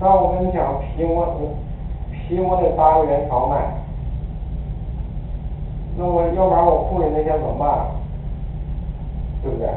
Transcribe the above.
那我跟你讲皮我得皮我得八个元条卖那我要不然我库里那些怎么办？对不对？